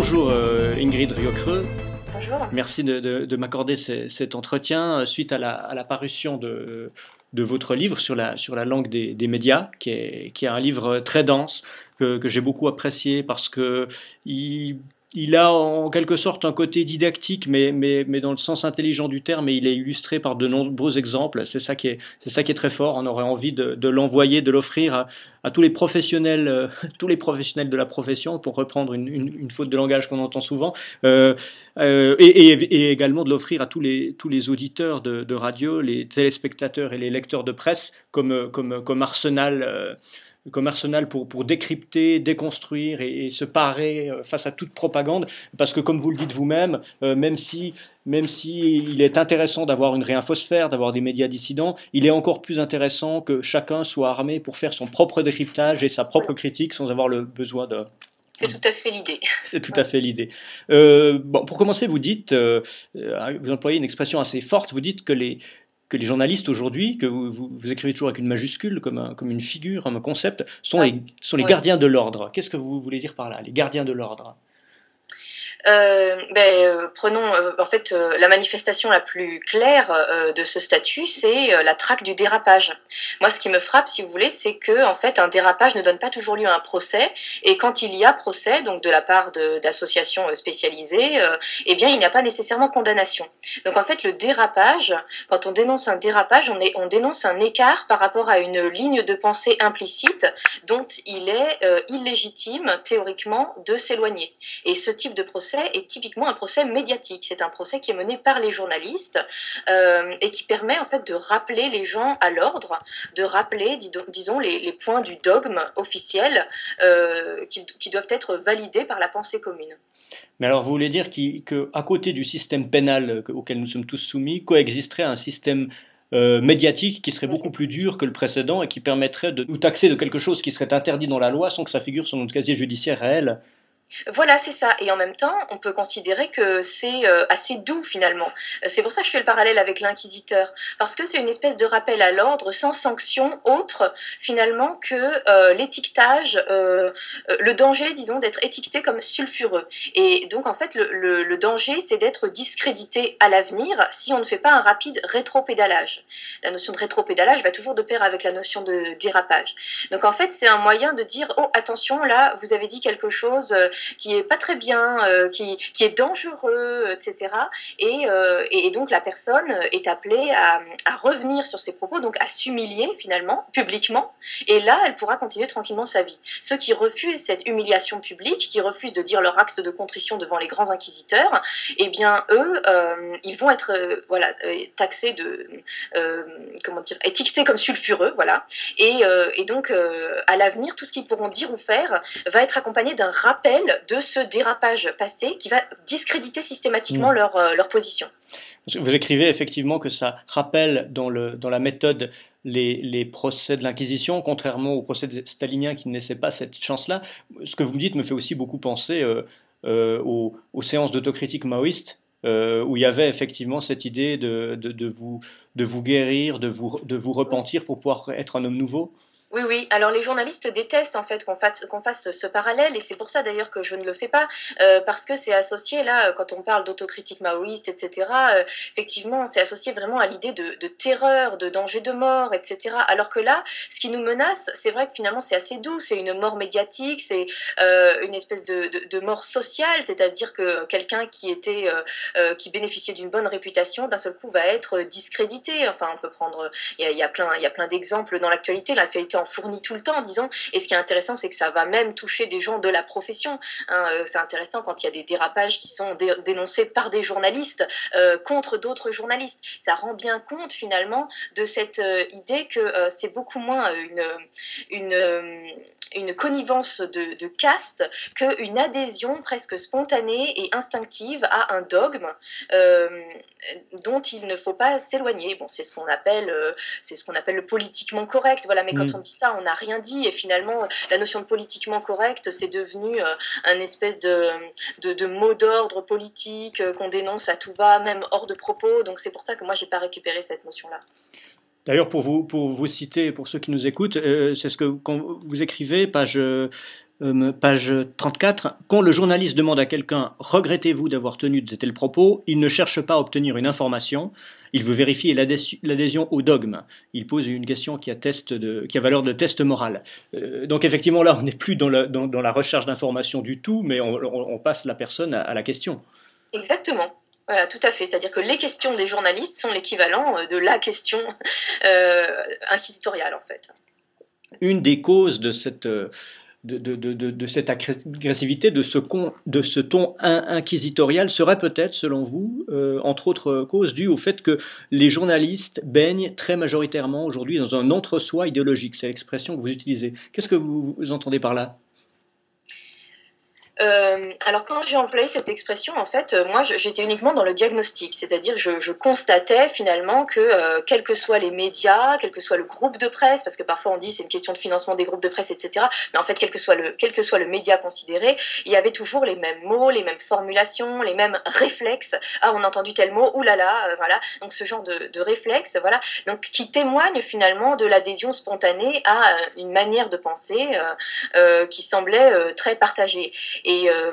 bonjour euh, Ingrid Riocreux. Bonjour. Merci de, m'accorder cet entretien suite à la, parution de, votre livre sur la, sur la langue des, médias, qui est, qui est, un livre très dense, que, que j'ai beaucoup apprécié parce que il il a en quelque sorte un côté didactique, mais, mais, mais dans le sens intelligent du terme, et il est illustré par de nombreux exemples. C'est ça qui est, c'est ça qui est très fort. On aurait envie de, l'envoyer, de l'offrir à, tous les professionnels, euh, tous les professionnels de la profession, pour reprendre une, une, une faute de langage qu'on entend souvent, euh, euh, et, et, également de l'offrir à tous les, tous les auditeurs de, de, radio, les téléspectateurs et les lecteurs de presse, comme, comme, comme arsenal. Comme arsenal pour, pour décrypter, déconstruire et, se parer euh, face à toute propagande. Parce que comme vous le dites vous-même, euh, même si même si il est intéressant d'avoir une réinfosphère, d'avoir des médias dissidents, il est encore plus intéressant que chacun soit armé pour faire son propre décryptage et sa propre critique sans avoir le besoin de, c'est tout à fait l'idée. C'est tout à fait l'idée. Euh, bon, pour commencer, vous dites, euh, vous employez une expression assez forte. Vous dites que les que les journalistes aujourd'hui, que vous, vous, écrivez toujours avec une majuscule, comme, un, comme une figure, un concept, sont, ah, les, sont les gardiens de l'ordre. Qu'est-ce que vous voulez dire par là, les gardiens de l'ordre? Euh, ben, euh, prenons euh, en fait la manifestation la plus claire de ce statut, c'est la traque du dérapage. Moi, ce qui me frappe, si vous voulez, c'est que en fait un dérapage ne donne pas toujours lieu à un procès, et quand il y a procès, donc de la part d'associations spécialisées, eh bien, il n'y a pas nécessairement condamnation. Donc en fait, le dérapage, quand on dénonce un dérapage, on, est, on dénonce un écart par rapport à une ligne de pensée implicite dont il est illégitime théoriquement de s'éloigner. Et ce type de procès est typiquement un procès médiatique. C'est un procès qui est mené par les journalistes euh, et qui permet en fait de rappeler les gens à l'ordre, de rappeler, disons, les, points du dogme officiel euh, qui, doivent être validés par la pensée commune. Mais alors, vous voulez dire qu'à côté du système pénal auquel nous sommes tous soumis, coexisterait un système euh, médiatique qui serait beaucoup plus dur que le précédent et qui permettrait de nous taxer de quelque chose qui serait interdit dans la loi sans que ça figure sur notre casier judiciaire réel voilà, c'est ça. Et en même temps, on peut considérer que c'est euh, assez doux finalement. C'est pour ça que je fais le parallèle avec l'inquisiteur, parce que c'est une espèce de rappel à l'ordre sans sanction autre finalement que euh, l'étiquetage, euh, le danger, disons, d'être étiqueté comme sulfureux. Et donc en fait, le, le danger, c'est d'être discrédité à l'avenir si on ne fait pas un rapide rétropédalage. La notion de rétropédalage va toujours de pair avec la notion de dérapage. Donc en fait, c'est un moyen de dire, oh attention, là, vous avez dit quelque chose qui est pas très bien, euh, qui, qui, est dangereux, etc. Et, euh, et, donc la personne est appelée à, revenir sur ses propos, donc à s'humilier finalement, publiquement. Et là, elle pourra continuer tranquillement sa vie. Ceux qui refusent cette humiliation publique, qui refusent de dire leur acte de contrition devant les grands inquisiteurs, eh bien eux, euh, ils vont être voilà taxés de comment dire, étiquetés comme sulfureux, voilà. Et, et donc à l'avenir, tout ce qu'ils pourront dire ou faire va être accompagné d'un rappel de ce dérapage passé qui va discréditer systématiquement mm. leur, euh, leur position. Vous écrivez effectivement que ça rappelle dans, le, dans la méthode les, les, procès de l'Inquisition, contrairement au procès stalinien qui ne laissait pas cette chance-là. Ce que vous me dites me fait aussi beaucoup penser euh, euh, aux, aux, séances d'autocritique maoïste, où il y avait effectivement cette idée de, de, de, vous, de vous guérir, de vous, de vous repentir pour pouvoir être un homme nouveau. Oui, oui. Alors les journalistes détestent en fait qu'on fasse, ce parallèle et c'est pour ça d'ailleurs que je ne le fais pas euh, parce que c'est associé là quand on parle d'autocritique maoïste, etc. Euh, effectivement, c'est associé vraiment à l'idée de, terreur, de danger de mort, etc. Alors que là, ce qui nous menace, c'est vrai que finalement c'est assez doux, c'est une mort médiatique, c'est euh, une espèce de, mort sociale, c'est-à-dire que quelqu'un qui était, euh, euh, qui bénéficiait d'une bonne réputation, d'un seul coup va être discrédité. Enfin, on peut prendre, il y a, plein, il y a plein d'exemples dans l'actualité fournit tout le temps, disons. Et ce qui est intéressant, c'est que ça va même toucher des gens de la profession. Hein. Euh, c'est intéressant quand il y a des dérapages qui sont dénoncés par des journalistes euh, contre d'autres journalistes. Ça rend bien compte finalement de cette euh, idée que c'est beaucoup moins une, une une connivence de, de caste qu'une adhésion presque spontanée et instinctive à un dogme dont il ne faut pas s'éloigner. Bon, c'est ce qu'on appelle, c'est ce qu'on appelle le politiquement correct. Voilà, mais quand mm. on dit ça, on n'a rien dit. Et finalement, la notion de politiquement correct, c'est devenu euh, un espèce de, mot d'ordre politique qu'on dénonce à tout va, même hors de propos. Donc c'est pour ça que moi, j'ai pas récupéré cette notion-là. D'ailleurs, pour vous, pour vous citer, pour ceux qui nous écoutent, euh, c'est ce que quand vous écrivez, page, euh, page 34, quand le journaliste demande à quelqu'un Regrettez-vous d'avoir tenu de tels propos il ne cherche pas à obtenir une information, il veut vérifier l'adhésion au dogme. Il pose une question qui a, qui a valeur de test moral. Euh, donc effectivement, là, on n'est plus dans la, dans, la recherche d'information du tout, mais on, passe la personne à, la question. Exactement. Voilà, tout à fait. C'est-à-dire que les questions des journalistes sont l'équivalent de la question inquisitoriale, en fait. Une des causes de cette de, cette agressivité, de ce, de ce ton inquisitorial serait peut-être, selon vous, euh, entre autres causes, due au fait que les journalistes baignent très majoritairement aujourd'hui dans un entre-soi idéologique. C'est l'expression que vous utilisez. Qu'est-ce que vous entendez par là? Euh, alors quand j'ai employé cette expression, en fait, euh, moi j'étais uniquement dans le diagnostic, c'est-à-dire je, je, constatais finalement que euh, quels que soient les médias, quel que soit le groupe de presse, parce que parfois on dit c'est une question de financement des groupes de presse, etc. Mais en fait, quel que soit le, quel que soit le média considéré, il y avait toujours les mêmes mots, les mêmes formulations, les mêmes réflexes. Ah, on a entendu tel mot, oulala, voilà. Donc ce genre de, de réflexe, voilà, donc qui témoigne finalement de l'adhésion spontanée à une manière de penser qui semblait très partagée. Euh,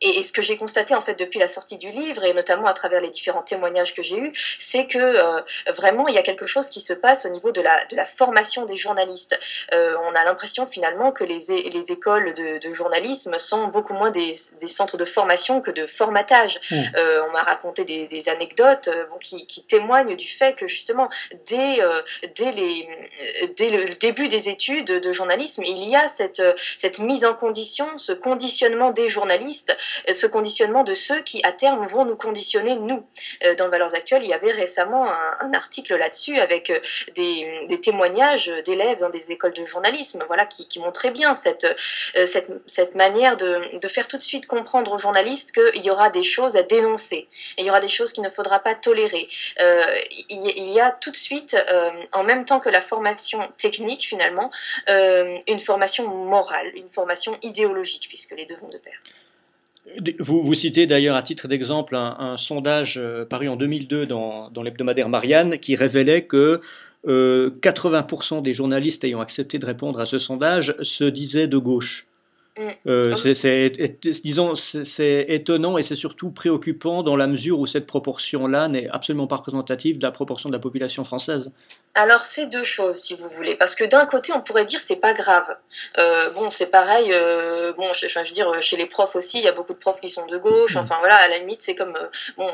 et, ce que j'ai constaté en fait depuis la sortie du livre et notamment à travers les différents témoignages que j'ai eus, c'est que euh, vraiment il y a quelque chose qui se passe au niveau de la, de la formation des journalistes. Euh, on a l'impression finalement que les, les écoles de, de, journalisme sont beaucoup moins des, des, centres de formation que de formatage. Mmh. Euh, on m'a raconté des, des anecdotes euh, bon, qui, qui, témoignent du fait que justement dès, euh, dès, les, dès le début des études de journalisme, il y a cette, cette mise en condition, ce conditionnement des journalistes ce conditionnement de ceux qui, à terme, vont nous conditionner, nous. Euh, dans Valeurs Actuelles, il y avait récemment un, article là-dessus avec euh, des, des témoignages d'élèves dans des écoles de journalisme, voilà, qui, qui montraient bien cette, cette, cette manière de, de, faire tout de suite comprendre aux journalistes qu'il y aura des choses à dénoncer, et il y aura des choses qu'il ne faudra pas tolérer. Euh, il, y a tout de suite, en même temps que la formation technique, finalement, euh, une formation morale, une formation idéologique, puisque les deux vont de pair. Vous, vous, citez d'ailleurs à titre d'exemple un, sondage euh, paru en 2002 dans, dans l'hebdomadaire Marianne qui révélait que 80% euh, des journalistes ayant accepté de répondre à ce sondage se disaient de gauche. Mm. Euh, disons, c'est étonnant et c'est surtout préoccupant dans la mesure où cette proportion-là n'est absolument pas représentative de la proportion de la population française. Alors c'est deux choses si vous voulez, parce que d'un côté on pourrait dire c'est pas grave. Euh, bon c'est pareil, euh, bon je, je, veux dire chez les profs aussi il y a beaucoup de profs qui sont de gauche. Mm. Enfin voilà à la limite c'est comme bon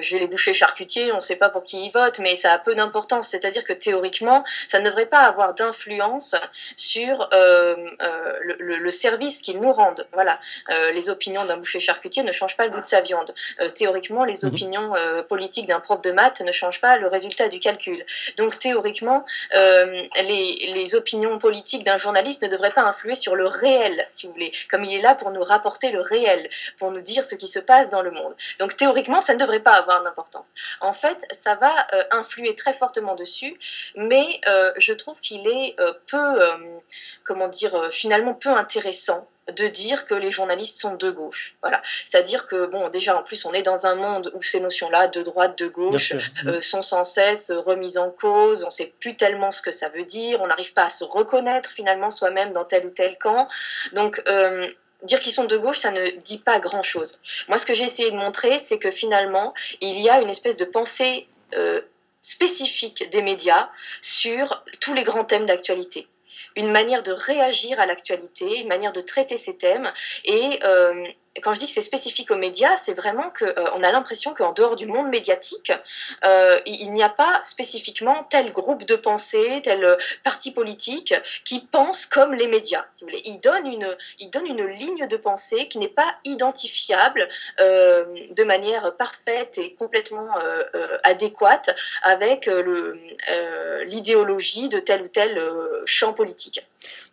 j'ai les bouchers charcutiers, on sait pas pour qui ils votent, mais ça a peu d'importance. C'est-à-dire que théoriquement ça ne devrait pas avoir d'influence sur le, le, le service qu'ils nous rendent. Voilà, euh, les opinions d'un boucher charcutier ne changent pas le goût de sa viande. Euh, théoriquement, les mhm. opinions euh, politiques d'un prof de maths ne changent pas le résultat du calcul. Donc théoriquement, les, les, opinions politiques d'un journaliste ne devraient pas influer sur le réel, si vous voulez, comme il est là pour nous rapporter le réel, pour nous dire ce qui se passe dans le monde. Donc théoriquement, ça ne devrait pas avoir d'importance. En fait, ça va influer très fortement dessus, mais je trouve qu'il est peu, comment dire, finalement peu intéressant de dire que les journalistes sont de gauche. Voilà. C'est-à-dire que, bon, déjà, en plus, on est dans un monde où ces notions-là, de droite, de gauche, euh, sont sans cesse remises en cause. On ne sait plus tellement ce que ça veut dire. On n'arrive pas à se reconnaître, finalement, soi-même dans tel ou tel camp. Donc, euh, dire qu'ils sont de gauche, ça ne dit pas grand-chose. Moi, ce que j'ai essayé de montrer, c'est que finalement, il y a une espèce de pensée euh, spécifique des médias sur tous les grands thèmes d'actualité une manière de réagir à l'actualité, une manière de traiter ces thèmes. Et euh, quand je dis que c'est spécifique aux médias, c'est vraiment qu'on euh, a l'impression qu'en dehors du monde médiatique, euh, il, n'y a pas spécifiquement tel groupe de pensée, tel euh, parti politique qui pense comme les médias. Si vous voulez. Il, donne une, une ligne de pensée qui n'est pas identifiable de manière parfaite et complètement adéquate avec l'idéologie de tel ou tel champ politique.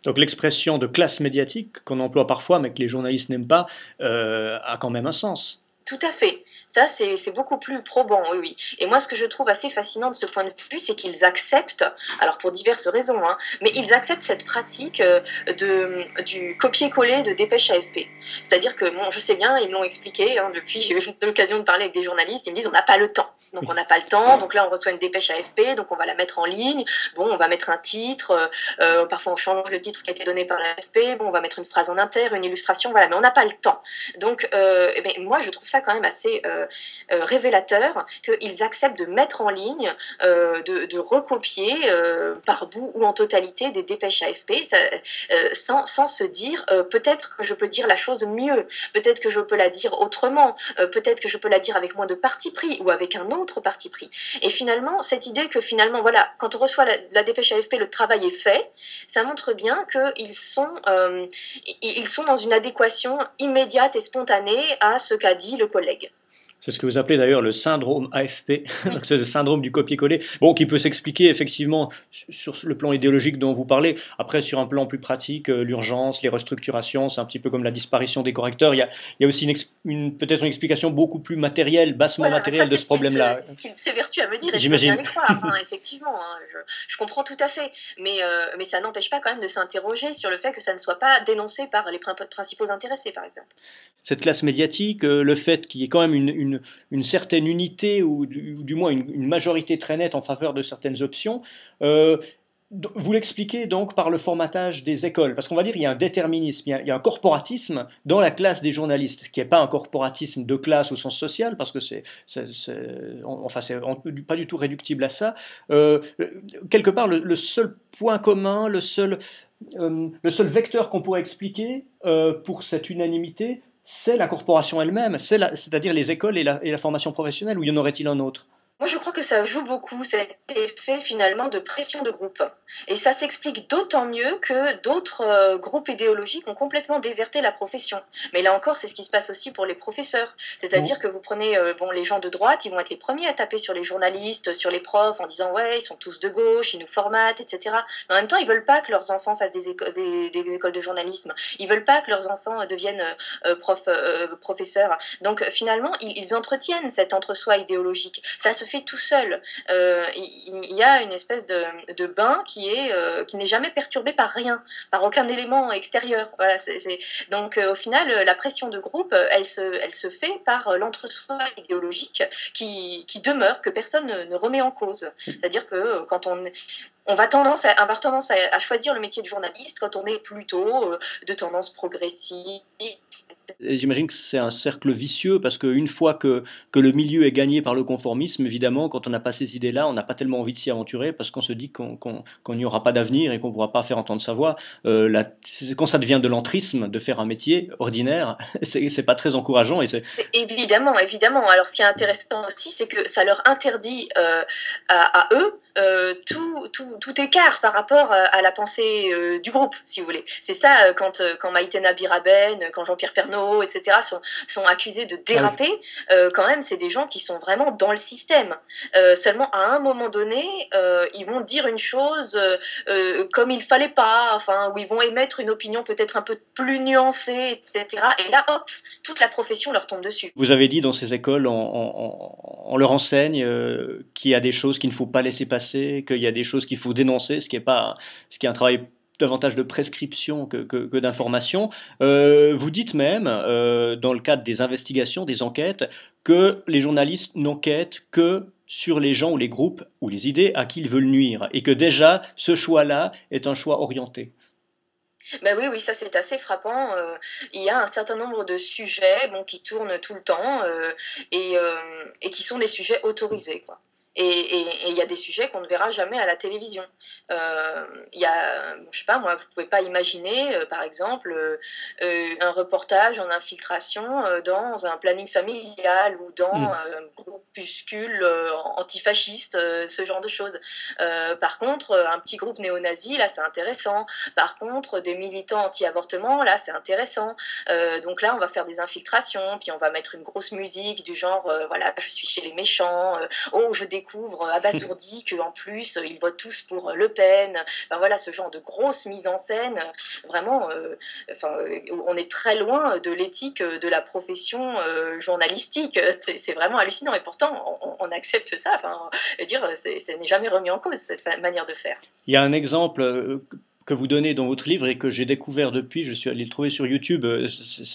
Donc l'expression de classe médiatique qu'on emploie parfois mais que les journalistes n'aiment pas euh, a quand même un sens. Tout à fait. Ça, c'est beaucoup plus probant, oui. Et moi, ce que je trouve assez fascinant de ce point de vue, c'est qu'ils acceptent, alors pour diverses raisons, hein, mais ils acceptent cette pratique euh, de, du copier-coller de dépêche AFP. C'est-à-dire que, bon, je sais bien, ils l'ont expliqué, hein, depuis j'ai eu l'occasion de parler avec des journalistes, ils me disent on n'a pas le temps. Donc on n'a pas le temps. Donc là, on reçoit une dépêche AFP, donc on va la mettre en ligne. Bon, on va mettre un titre. Euh, euh, parfois, on change le titre qui a été donné par l'AFP. Bon, on va mettre une phrase en inter, une illustration. Voilà, mais on n'a pas le temps. Donc, euh, eh ben, moi, je trouve ça quand même assez révélateur qu'ils acceptent de mettre en ligne, de, de, recopier par bout ou en totalité des dépêches AFP, sans, sans se dire peut-être que je peux dire la chose mieux, peut-être que je peux la dire autrement, peut-être que je peux la dire avec moins de parti pris ou avec un autre parti pris. Et finalement, cette idée que finalement, voilà, quand on reçoit la, dépêche AFP, le travail est fait, ça montre bien qu'ils sont, euh, ils sont dans une adéquation immédiate et spontanée à ce qu'a dit le collègue. C'est ce que vous appelez d'ailleurs le syndrome AFP, c'est le syndrome du copier-coller, bon, qui peut s'expliquer effectivement sur le plan idéologique dont vous parlez. Après, sur un plan plus pratique, euh, l'urgence, les restructurations, c'est un petit peu comme la disparition des correcteurs. Il y a, il y a aussi une, peut-être une explication beaucoup plus matérielle, bassement matérielle de ce problème-là. C'est ce qu'il s'évertue à me dire, et je peux bien les croire, hein, effectivement. Hein, je, comprends tout à fait. Mais, euh, mais ça n'empêche pas quand même de s'interroger sur le fait que ça ne soit pas dénoncé par les principaux intéressés, par exemple. Cette classe médiatique, euh, le fait qu'il y ait quand même une une, certaine unité ou du, moins une, majorité très nette en faveur de certaines options. Euh, vous l'expliquez donc par le formatage des écoles, parce qu'on va dire qu'il y a un déterminisme, il y a, un corporatisme dans la classe des journalistes, qui n'est pas un corporatisme de classe au sens social, parce que c'est, enfin, pas du tout réductible à ça. Euh, quelque part, le, seul point commun, le seul, euh, le seul vecteur qu'on pourrait expliquer pour cette unanimité, c'est la corporation elle-même, c'est-à-dire les écoles et la, formation professionnelle, ou y en aurait-il un autre? Moi, je crois que ça joue beaucoup cet effet finalement de pression de groupe. Et ça s'explique d'autant mieux que d'autres euh, groupes idéologiques ont complètement déserté la profession. Mais là encore, c'est ce qui se passe aussi pour les professeurs. C'est-à-dire que vous prenez euh, bon, les gens de droite, ils vont être les premiers à taper sur les journalistes, sur les profs, en disant ouais, ils sont tous de gauche, ils nous formatent, etc. Mais en même temps, ils veulent pas que leurs enfants fassent des, des, écoles de journalisme. Ils veulent pas que leurs enfants deviennent euh, prof, professeurs. Donc finalement, ils, ils entretiennent cet entre-soi idéologique. Ça se fait tout seul. Euh, il, y a une espèce de, bain qui est euh, qui n'est jamais perturbé par rien, par aucun élément extérieur. Voilà, Donc euh, au final, la pression de groupe, elle se, elle se fait par l'entre-soi idéologique qui, qui demeure, que personne ne, remet en cause. C'est-à-dire que quand on, on va tendance à, avoir tendance à, choisir le métier de journaliste quand on est plutôt de tendance progressive, J'imagine que c'est un cercle vicieux parce qu'une fois que, que le milieu est gagné par le conformisme, évidemment, quand on n'a pas ces idées-là, on n'a pas tellement envie de s'y aventurer parce qu'on se dit qu'on n'y aura pas d'avenir et qu'on ne pourra pas faire entendre sa voix. Euh, quand ça devient de l'entrisme, de faire un métier ordinaire, c'est pas très encourageant. Et évidemment, évidemment. Alors ce qui est intéressant aussi, c'est que ça leur interdit euh, à, eux euh, tout, tout, tout, écart par rapport à la pensée du groupe, si vous voulez. C'est ça quand, quand Maïtena Biraben, quand Jean-Pierre Pernaud, etc., sont, sont accusés de déraper, ah euh, quand même, c'est des gens qui sont vraiment dans le système. Euh, seulement, à un moment donné, euh, ils vont dire une chose comme il fallait pas, enfin, ou ils vont émettre une opinion peut-être un peu plus nuancée, etc. Et là, hop, toute la profession leur tombe dessus. Vous avez dit dans ces écoles, on, leur enseigne qu'il y a des choses qu'il ne faut pas laisser passer, qu'il y a des choses qu'il faut dénoncer, ce qui est pas, ce qui est un travail davantage de prescription que, que, d'information. Euh, vous dites même, euh, dans le cadre des investigations, des enquêtes, que les journalistes n'enquêtent que sur les gens ou les groupes ou les idées à qui ils veulent nuire, et que déjà ce choix-là est un choix orienté. Ben oui, oui, ça c'est assez frappant. Euh, il y a un certain nombre de sujets bon, qui tournent tout le temps et, et qui sont des sujets autorisés. Quoi. Et il y a des sujets qu'on ne verra jamais à la télévision. Euh, il y a, je sais pas moi, vous pouvez pas imaginer, euh, par exemple, euh, un reportage en infiltration dans un planning familial ou dans mm. un groupuscule antifasciste, ce genre de choses. par contre, un petit groupe néo-nazi, là, c'est intéressant. Par contre, des militants anti-avortement, là, c'est intéressant. donc là, on va faire des infiltrations, puis on va mettre une grosse musique du genre, voilà, je suis chez les méchants, oh, je découvre découvre abasourdi qu'en plus ils votent tous pour Le Pen. Enfin, voilà ce genre de grosse mise en scène. Vraiment, euh, enfin, on est très loin de l'éthique de la profession euh, journalistique. C'est vraiment hallucinant et pourtant on, accepte ça. Enfin, dire, ce n'est jamais remis en cause cette manière de faire. Il y a un exemple euh, que vous donnez dans votre livre et que j'ai découvert depuis, je suis allé le trouver sur YouTube, euh,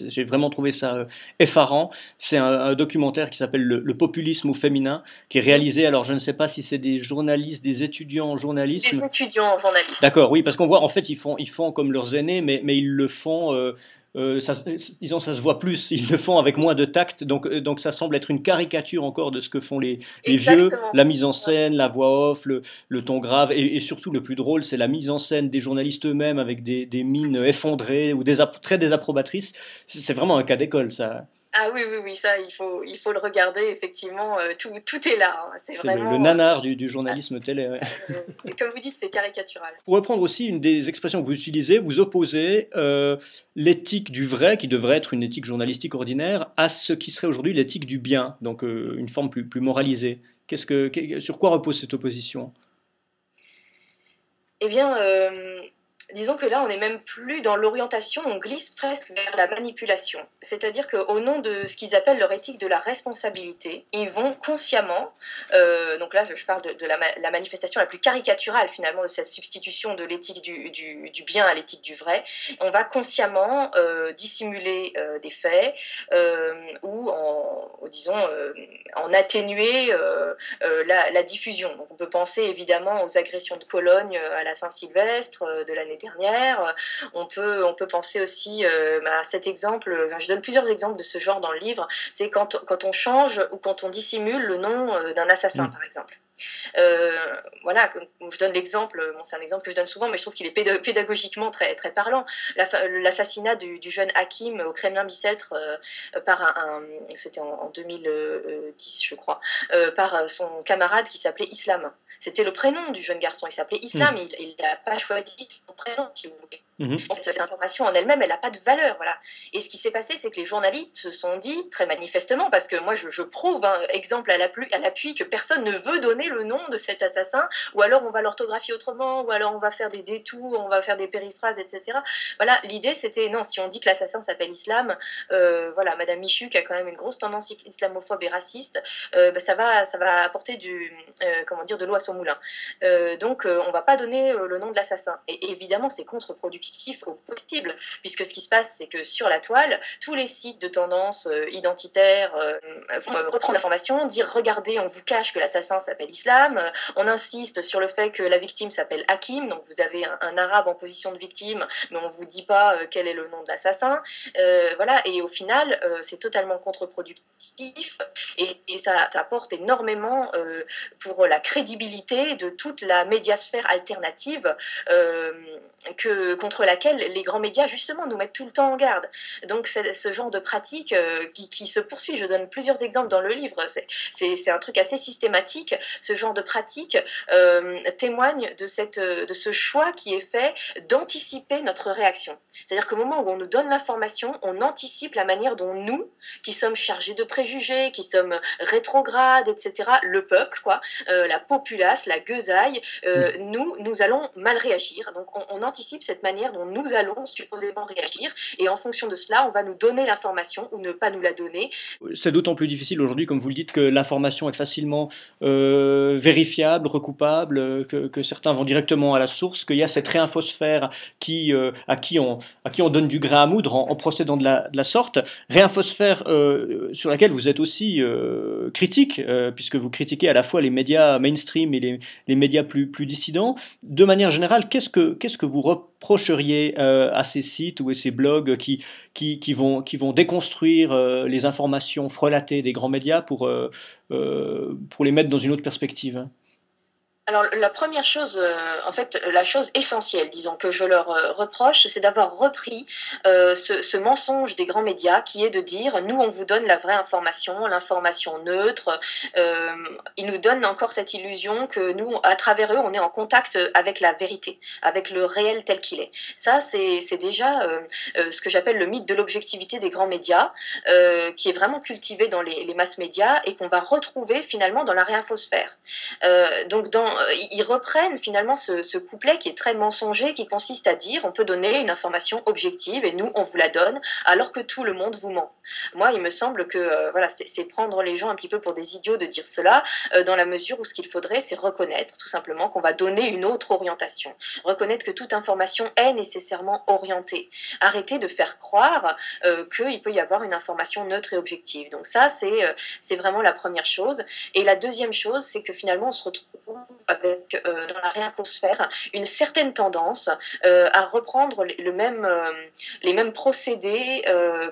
j'ai vraiment trouvé ça euh, effarant. C'est un, documentaire qui s'appelle le, populisme au féminin, qui est réalisé, alors je ne sais pas si c'est des journalistes, des étudiants en journalisme. Des étudiants en journalisme. D'accord, oui, parce qu'on voit, en fait, ils font, ils font comme leurs aînés, mais, mais ils le font... Euh, euh, ça, disons, ça se voit plus. Ils le font avec moins de tact, donc, euh, donc ça semble être une caricature encore de ce que font les, les vieux. La mise en scène, la voix off, le, le ton grave, et, et, surtout le plus drôle, c'est la mise en scène des journalistes eux-mêmes avec des, des mines effondrées ou des très désapprobatrices. C'est vraiment un cas d'école, ça. Ah oui, oui, oui, ça, il faut, il faut le regarder, effectivement, euh, tout, tout est là. Hein. C'est vraiment... le, nanar du, du journalisme télé. Euh, et comme vous dites, c'est caricatural. Pour reprendre aussi une des expressions que vous utilisez, vous opposez euh, l'éthique du vrai, qui devrait être une éthique journalistique ordinaire, à ce qui serait aujourd'hui l'éthique du bien, donc une forme plus, plus moralisée. Qu'est-ce que, sur quoi repose cette opposition? Eh bien disons que là, on n'est même plus dans l'orientation, on glisse presque vers la manipulation. C'est-à-dire qu'au nom de ce qu'ils appellent leur éthique de la responsabilité, ils vont consciemment, euh, donc là je parle de, la, manifestation la plus caricaturale finalement de cette substitution de l'éthique du, bien à l'éthique du vrai, on va consciemment euh, dissimuler euh, des faits ou en, disons, en atténuer la, diffusion. On peut penser évidemment aux agressions de Cologne à la Saint-Sylvestre de l'année dernière. On peut, on peut penser aussi euh, à cet exemple, je donne plusieurs exemples de ce genre dans le livre, c'est quand, quand on change ou quand on dissimule le nom euh, d'un assassin, mm. par exemple. Euh, voilà, je donne l'exemple, bon, c'est un exemple que je donne souvent, mais je trouve qu'il est pédagogiquement très, très parlant. L'assassinat du, jeune Hakim au Kremlin Bicêtre par un, c'était en, 2010, je crois, par son camarade qui s'appelait Islam. C'était le prénom du jeune garçon. Il s'appelait Islam. Hmm. Il n'a pas choisi son prénom, si vous voulez. Mhm. Cette information en elle-même, elle n'a pas de valeur. Voilà. Et ce qui s'est passé, c'est que les journalistes se sont dit, très manifestement, parce que moi je, prouve, hein, exemple à l'appui, que personne ne veut donner le nom de cet assassin, ou alors on va l'orthographier autrement, ou alors on va faire des détours, on va faire des périphrases, etc. Voilà, l'idée c'était, non, si on dit que l'assassin s'appelle Islam, euh, voilà, Madame Michu, qui a quand même une grosse tendance islamophobe et raciste, euh, bah, ça, va, ça va apporter du, euh, comment dire, de l'eau à son moulin. donc on va pas donner le nom de l'assassin. et évidemment, c'est contre-productif au possible, puisque ce qui se passe, c'est que sur la toile, tous les sites de tendance euh, identitaire euh, vont euh, reprendre l'information, dire regardez, on vous cache que l'assassin s'appelle Islam, on insiste sur le fait que la victime s'appelle Hakim, donc vous avez un, arabe en position de victime, mais on vous dit pas quel est le nom de l'assassin, voilà, et au final, c'est totalement contre-productif et, ça, apporte énormément pour la crédibilité de toute la médiasphère alternative que contre laquelle les grands médias, justement, nous mettent tout le temps en garde. Donc, ce genre de pratique euh, qui, se poursuit. Je donne plusieurs exemples dans le livre. C'est un truc assez systématique. Ce genre de pratique euh, témoigne de, cette, de ce choix qui est fait d'anticiper notre réaction. C'est-à-dire qu'au moment où on nous donne l'information, on anticipe la manière dont nous, qui sommes chargés de préjugés, qui sommes rétrogrades, etc., le peuple, quoi, euh, la populace, la gueusaille, nous, nous allons mal réagir. Donc, on, on anticipe cette manière dont nous allons supposément réagir. Et en fonction de cela, on va nous donner l'information ou ne pas nous la donner. C'est d'autant plus difficile aujourd'hui, comme vous le dites, que l'information est facilement euh, vérifiable, recoupable, que, que, certains vont directement à la source, qu'il y a cette réinfosphère euh, à, qui on, donne du grain à moudre en, procédant de la, sorte. Réinfosphère euh, sur laquelle vous êtes aussi critique, puisque vous critiquez à la fois les médias mainstream et les, médias plus, dissidents. De manière générale, qu'est-ce que, qu'est-ce que vous reprochez euh, à ces sites ou à ces blogs qui, qui, vont, qui vont déconstruire euh, les informations frelatées des grands médias pour, euh, pour les mettre dans une autre perspective alors la première chose, euh, en fait, la chose essentielle, disons, que je leur euh, reproche, c'est d'avoir repris euh, ce, mensonge des grands médias qui est de dire, nous, on vous donne la vraie information, l'information neutre. ils nous donnent encore cette illusion que nous, à travers eux, on est en contact avec la vérité, avec le réel tel qu'il est. Ça, c'est déjà ce que j'appelle le mythe de l'objectivité des grands médias, qui est vraiment cultivé dans les, les masses médias et qu'on va retrouver finalement dans la réinfosphère. donc dans ils reprennent finalement ce, couplet qui est très mensonger, qui consiste à dire on peut donner une information objective et nous on vous la donne, alors que tout le monde vous ment. Moi, il me semble que voilà, c'est prendre les gens un petit peu pour des idiots de dire cela, dans la mesure où ce qu'il faudrait, c'est reconnaître tout simplement qu'on va donner une autre orientation, reconnaître que toute information est nécessairement orientée, arrêter de faire croire qu'il peut y avoir une information neutre et objective. Donc ça, c'est c'est vraiment la première chose. Et la deuxième chose, c'est que finalement, on se retrouve avec, euh, dans la réinfosphère, une certaine tendance euh, à reprendre le même, euh, les mêmes procédés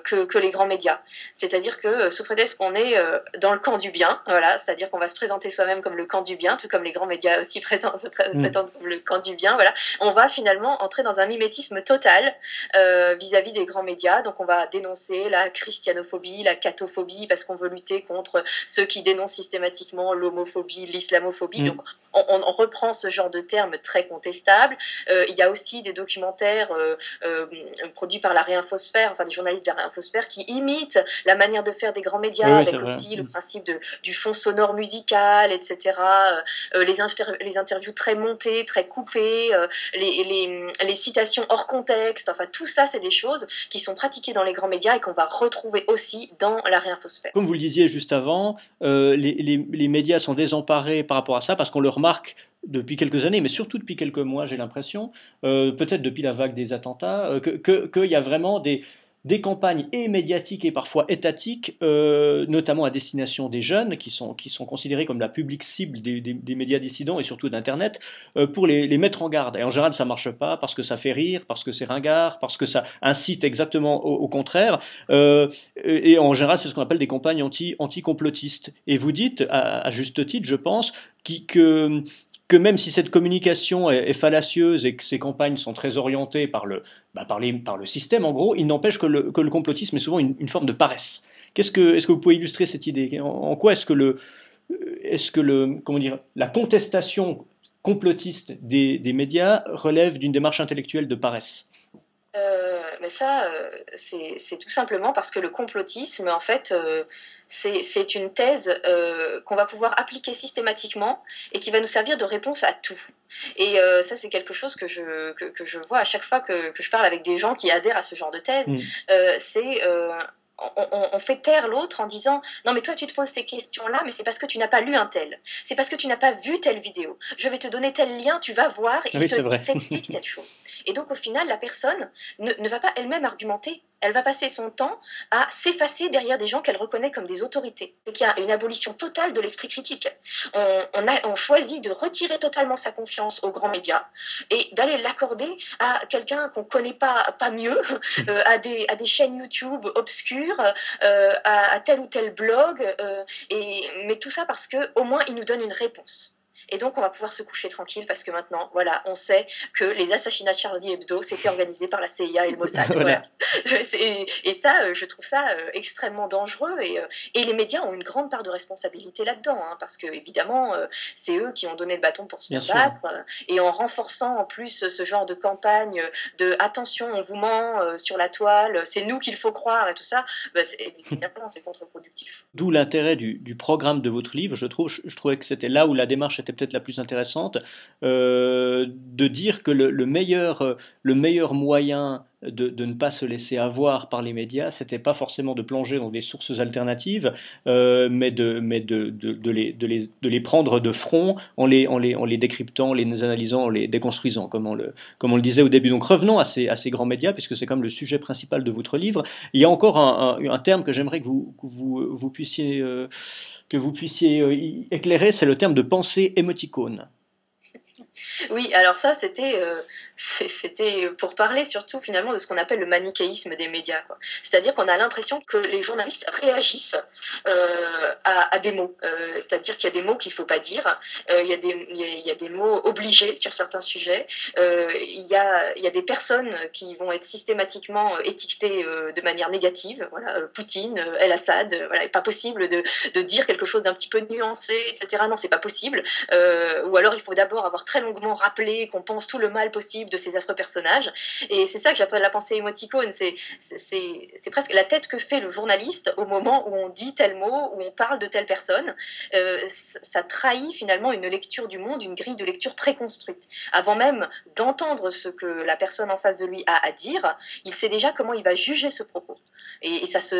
que, que, les grands médias. C'est-à-dire que sous prétexte qu'on est dans le camp du bien, voilà, c'est-à-dire qu'on va se présenter soi-même comme le camp du bien, tout comme les grands médias aussi se mm. présentent comme le camp du bien, voilà, on va finalement entrer dans un mimétisme total vis-à-vis -vis des grands médias. Donc on va dénoncer la christianophobie, la catophobie, parce qu'on veut lutter contre ceux qui dénoncent systématiquement l'homophobie, l'islamophobie. Mm. Donc on, reprend ce genre de termes très contestables. Euh, il y a aussi des documentaires euh, euh, produits par la Réinfosphère, enfin des journalistes de la Réinfosphère, qui imitent la manière de faire des grands médias, avec aussi le principe de, du fond sonore musical, etc. les, les interviews très montées, très coupées, les, les, les, citations hors contexte, enfin tout ça, c'est des choses qui sont pratiquées dans les grands médias et qu'on va retrouver aussi dans la Réinfosphère. Comme vous le disiez juste avant, les, les médias sont désemparés par rapport à ça parce qu'on le depuis quelques années, mais surtout depuis quelques mois, j'ai l'impression, euh, peut-être depuis la vague des attentats, euh, qu'il y a vraiment des, des campagnes et médiatiques et parfois étatiques, euh, notamment à destination des jeunes, qui sont, qui sont considérés comme la publique cible des, des, médias dissidents et surtout d'Internet, pour les, les, mettre en garde. Et en général, ça marche pas parce que ça fait rire, parce que c'est ringard, parce que ça incite exactement au, contraire. et en général, c'est ce qu'on appelle des campagnes anti, anti-complotistes. Et vous dites, à, juste titre, je pense, que que même si cette communication est, fallacieuse et que ces campagnes sont très orientées par le, bah, par, le système, en gros, il n'empêche que le, complotisme est souvent une, forme de paresse. Est-ce que vous pouvez illustrer cette idée? En, quoi est-ce que, la contestation complotiste des médias relève d'une démarche intellectuelle de paresse? Euh, mais ça, euh, c'est tout simplement parce que le complotisme, en fait, euh, c'est une thèse qu'on va pouvoir appliquer systématiquement et qui va nous servir de réponse à tout. Et ça, c'est quelque chose que je, que, que, je vois à chaque fois que, que, je parle avec des gens qui adhèrent à ce genre de thèse. Mmh. c'est on, fait taire l'autre en disant non mais toi tu te poses ces questions là mais c'est parce que tu n'as pas lu un tel. C'est parce que tu n'as pas vu telle vidéo. Je vais te donner tel lien tu vas voir et il t'explique telle chose et donc au final la personne ne, ne va pas elle-même argumenter. Elle va passer son temps à s'effacer derrière des gens qu'elle reconnaît comme des autorités. C'est qu'il y a une abolition totale de l'esprit critique. On, a, on choisit de retirer totalement sa confiance aux grands médias et d'aller l'accorder à quelqu'un qu'on ne connaît pas, pas mieux, euh, à, des, à des chaînes YouTube obscures, euh, à, tel ou tel blog. Euh, mais tout ça parce qu'au moins, il nous donne une réponse. Et donc, on va pouvoir se coucher tranquille parce que maintenant, voilà, on sait que les assassinats de Charlie Hebdo, c'était organisé par la CIA et le Mossad. et, ça, euh, je trouve ça euh, extrêmement dangereux. Et, euh, et, les médias ont une grande part de responsabilité là-dedans, hein, parce que évidemment, c'est eux qui ont donné le bâton pour se battre. Et en renforçant en plus ce genre de campagne de attention, on vous ment sur la toile, c'est nous qu'il faut croire et tout ça, bah, évidemment, c'est contre-productif. D'où l'intérêt du, du, programme de votre livre. Je trouve, je trouvais que c'était là où la démarche était peut-être la plus intéressante, euh, de dire que le, meilleur, euh, le meilleur moyen de, ne pas se laisser avoir par les médias, c'était pas forcément de plonger dans des sources alternatives, euh, mais, de, mais de, de, les, les, de les prendre de front en les, en les, en les décryptant, les analysant, en les déconstruisant, comme on le, comme on le disait au début. Donc revenons à ces, à ces grands médias, puisque c'est comme le sujet principal de votre livre. Il y a encore un, terme que j'aimerais que vous, vous, vous puissiez que vous puissiez euh, éclairer, c'est le terme de pensée émoticône. Oui, alors ça, c'était euh, c'était pour parler surtout finalement de ce qu'on appelle le manichéisme des médias. C'est-à-dire qu'on a l'impression que les journalistes réagissent euh, à, des mots. Euh, c'est-à-dire qu'il y a des mots qu'il ne faut pas dire, il, y a des, il, y a, des mots obligés sur certains sujets, il, y a, il y a des personnes qui vont être systématiquement étiquetées de manière négative. Voilà, Poutine, El Assad, voilà, pas possible de, de dire quelque chose d'un petit peu nuancé, etc. Non, c'est pas possible. ou alors il faut d'abord avoir très longuement rappelé qu'on pense tout le mal possible de ces affreux personnages. Et c'est ça que j'appelle la pensée émoticône. C'est presque la tête que fait le journaliste au moment où on dit tel mot, où on parle de telle personne. Euh, ça trahit finalement une lecture du monde, une grille de lecture préconstruite. Avant même d'entendre ce que la personne en face de lui a à dire, il sait déjà comment il va juger ce propos. Et, ça, se,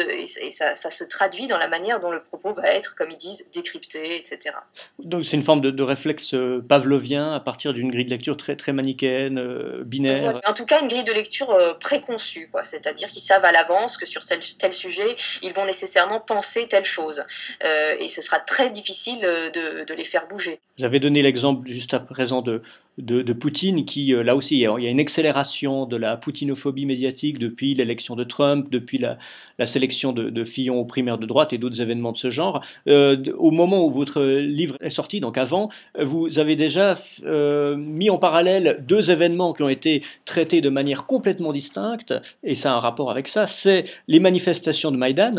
ça, se traduit dans la manière dont le propos va être, comme ils disent, décrypté, etc. Donc c'est une forme de, réflexe euh, à partir d'une grille de lecture très, très manichéenne, euh, binaire. En tout cas, une grille de lecture euh, préconçue, quoi. c'est-à-dire qu'ils savent à l'avance que sur tel, sujet, ils vont nécessairement penser telle chose. et ce sera très difficile de, de les faire bouger. J'avais donné l'exemple juste à présent de, de, Poutine, qui euh, là aussi, il y a une accélération de la poutinophobie médiatique depuis l'élection de Trump, depuis la, la sélection de, de, Fillon aux primaires de droite et d'autres événements de ce genre. Euh, au moment où votre livre est sorti, donc avant, vous avez déjà euh, mis en parallèle deux événements qui ont été traités de manière complètement distincte, et ça a un rapport avec ça, c'est les manifestations de Maïdan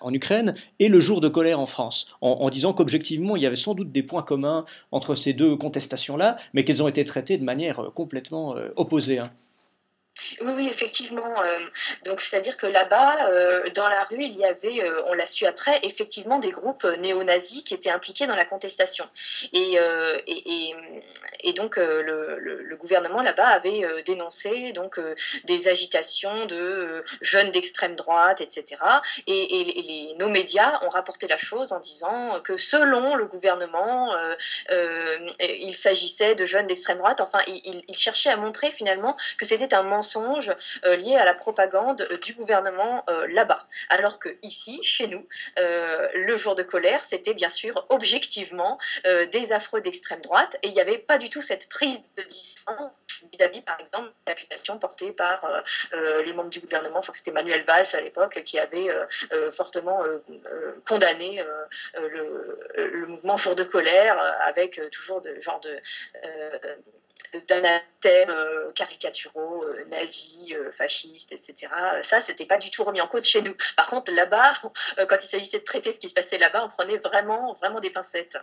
en Ukraine et le jour de colère en France, en, en disant qu'objectivement, il y avait sans doute des points communs entre ces deux contestations-là, mais qu'elles ont été traitées de manière euh, complètement euh, opposée. Hein. Oui, oui, effectivement. Euh, donc, c'est-à-dire que là-bas, euh, dans la rue, il y avait, euh, on l'a su après, effectivement des groupes néo-nazis qui étaient impliqués dans la contestation. Et, et, et, donc, le, gouvernement là-bas avait dénoncé donc des agitations de jeunes d'extrême droite, etc. Et, les, nos médias ont rapporté la chose en disant que selon le gouvernement, il s'agissait de jeunes d'extrême droite. Enfin, il, il cherchait à montrer finalement que c'était un mensonge euh, liés à la propagande euh, du gouvernement euh, là-bas. Alors que ici, chez nous, le jour de colère, c'était bien sûr objectivement des affreux d'extrême droite et il n'y avait pas du tout cette prise de distance vis-à-vis, par exemple, d'accusations portées par les membres du gouvernement. Que c'était Manuel Valls à l'époque qui avait fortement condamné le, le, mouvement jour de colère avec toujours de genre de d'anathèmes euh, caricaturaux, euh, nazis, euh, fascistes, etc. Ça, c'était pas du tout remis en cause chez nous. Par contre, là-bas, quand il s'agissait de traiter ce qui se passait là-bas, on prenait vraiment, vraiment des pincettes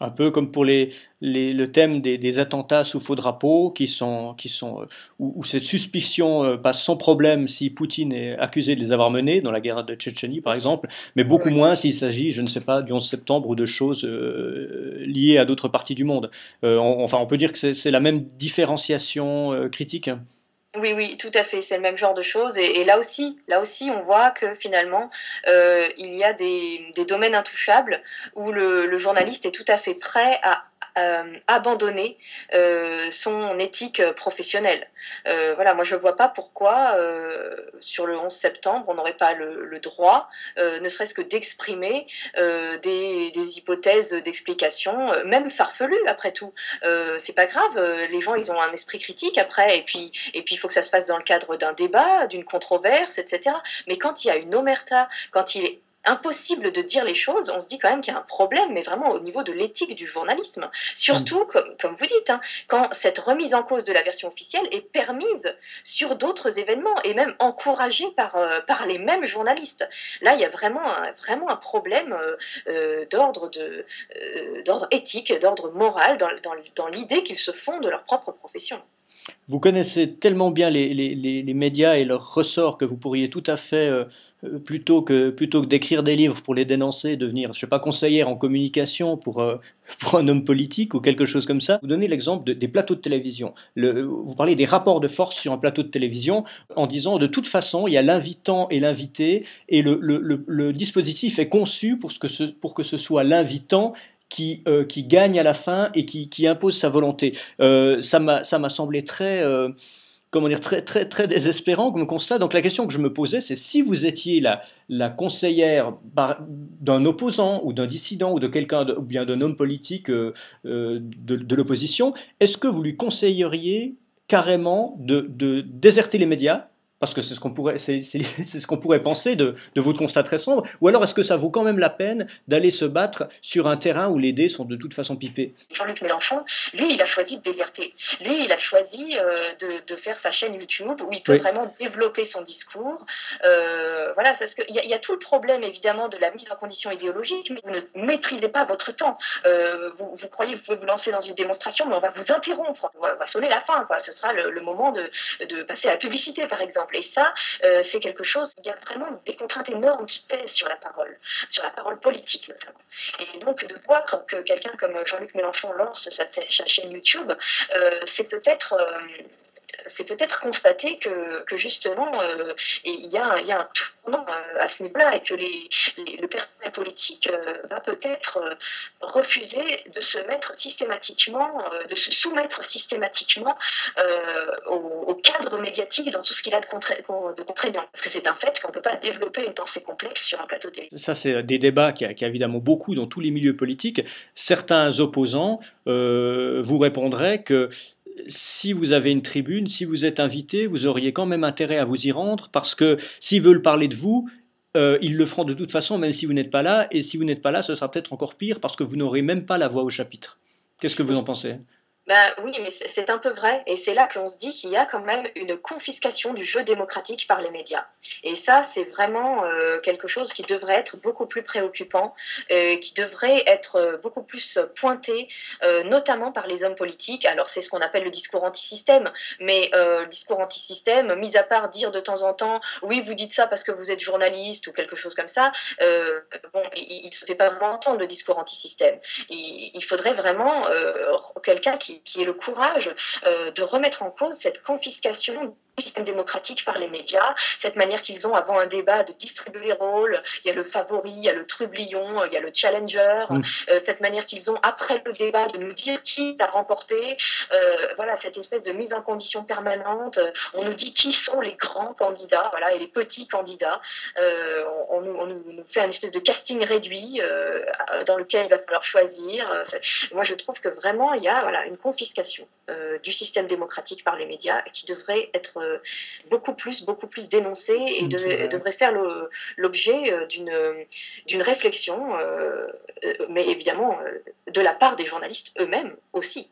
un peu comme pour les, le thème des, attentats sous faux drapeau, qui sont, qui sont, euh, où, cette suspicion euh, passe sans problème si Poutine est accusé de les avoir menés, dans la guerre de Tchétchénie par exemple, mais beaucoup moins s'il s'agit, je ne sais pas, du 11 septembre ou de choses euh, liées à d'autres parties du monde. enfin, on peut dire que c'est la même différenciation critique. Oui, oui, tout à fait. C'est le même genre de choses. Et, là aussi, là aussi, on voit que finalement, euh, il y a des, domaines intouchables où le journaliste est tout à fait prêt à euh, abandonner euh, son éthique professionnelle. Euh, voilà, moi je vois pas pourquoi sur le 11 septembre on n'aurait pas le, droit, ne serait-ce que d'exprimer des, des, hypothèses d'explication, même farfelues après tout. c'est pas grave, les gens ils ont un esprit critique après, et puis et puis il faut que ça se fasse dans le cadre d'un débat, d'une controverse, etc. Mais quand il y a une omerta, quand il est impossible de dire les choses, on se dit quand même qu'il y a un problème, mais vraiment au niveau de l'éthique du journalisme. Surtout, comme, comme vous dites, hein, quand cette remise en cause de la version officielle est permise sur d'autres événements et même encouragée par, euh, par les mêmes journalistes. Là, il y a vraiment un, vraiment un problème euh, euh, d'ordre d'ordre éthique, d'ordre moral, dans, dans, dans l'idée qu'ils se font de leur propre profession. Vous connaissez tellement bien les, les, les, médias et leurs ressorts que vous pourriez tout à fait euh, plutôt que plutôt que d'écrire des livres pour les dénoncer, devenir, je sais pas, conseillère en communication pour, euh, pour un homme politique ou quelque chose comme ça. Vous donnez l'exemple des plateaux de télévision. Le, vous parlez des rapports de force sur un plateau de télévision en disant de toute façon il y a l'invitant et l'invité et le, le, le, dispositif est conçu pour, ce que ce, pour que ce soit l'invitant qui, euh, qui gagne à la fin et qui, qui impose sa volonté. Euh, ça m'a semblé très comment dire, très, très, très désespérant comme constat. Donc la question que je me posais, c'est si vous étiez la, conseillère d'un opposant ou d'un dissident ou de quelqu'un, ou bien d'un homme politique euh, euh, de, de l'opposition, est-ce que vous lui conseilleriez carrément de, de déserter les médias parce que c'est ce qu'on pourrait, c'est, ce qu'on pourrait penser de, de, votre constat très sombre, ou alors est-ce que ça vaut quand même la peine d'aller se battre sur un terrain où les dés sont de toute façon pipés? Jean-Luc Mélenchon, lui, il a choisi de déserter. Lui, il a choisi euh, de, de, faire sa chaîne YouTube où il peut vraiment développer son discours. Euh, voilà, c'est ce que il y, y, a tout le problème évidemment de la mise en condition idéologique, mais vous ne maîtrisez pas votre temps. Euh, vous, vous, croyez que vous pouvez vous lancer dans une démonstration, mais on va vous interrompre, on va, sonner la fin, quoi. Ce sera le, le moment de, de passer à la publicité, par exemple. Et ça, euh, c'est quelque chose, il y a vraiment des contraintes énormes qui pèsent sur la parole, sur la parole politique notamment. Et donc de voir que quelqu'un comme Jean-Luc Mélenchon lance sa, chaîne YouTube, euh, c'est peut-être euh, c'est peut-être constater que, justement, euh, il y, a, y a un tournant euh, à ce niveau-là et que le personnel politique euh, va peut-être refuser de se mettre systématiquement, de se soumettre systématiquement au, cadre médiatique dans tout ce qu'il a de, contraignant. Parce que c'est un fait qu'on ne peut pas développer une pensée complexe sur un plateau télé. Ça, c'est des débats qui y, a, évidemment beaucoup dans tous les milieux politiques. Certains opposants vous répondraient que si vous avez une tribune, si vous êtes invité, vous auriez quand même intérêt à vous y rendre parce que s'ils veulent parler de vous, euh, ils le feront de toute façon même si vous n'êtes pas là et si vous n'êtes pas là, ce sera peut-être encore pire parce que vous n'aurez même pas la voix au chapitre. Qu'est-ce que vous en pensez? Ben oui, mais c'est un peu vrai. Et c'est là qu'on se dit qu'il y a quand même une confiscation du jeu démocratique par les médias. Et ça, c'est vraiment euh, quelque chose qui devrait être beaucoup plus préoccupant, euh, qui devrait être euh, beaucoup plus pointé, euh, notamment par les hommes politiques. Alors c'est ce qu'on appelle le discours anti-système. Mais euh, le discours anti-système, mis à part dire de temps en temps, oui, vous dites ça parce que vous êtes journaliste ou quelque chose comme ça, bon, il ne se fait pas vraiment entendre le discours anti-système. Il, il, faudrait vraiment quelqu'un qui qui, est le courage euh, de remettre en cause cette confiscation système démocratique par les médias, cette manière qu'ils ont avant un débat de distribuer les rôles, il y a le favori, il y a le trublion, il y a le challenger, mm. euh, cette manière qu'ils ont après le débat de nous dire qui a remporté, euh, voilà, cette espèce de mise en condition permanente, on nous dit qui sont les grands candidats, voilà, et les petits candidats, euh, on, on, on, nous fait une espèce de casting réduit euh, dans lequel il va falloir choisir. Moi, je trouve que vraiment, il y a voilà, une confiscation euh, du système démocratique par les médias qui devrait être euh, beaucoup plus, beaucoup plus dénoncé et de, devrait faire l'objet euh, d'une réflexion, mais évidemment de la part des journalistes eux-mêmes aussi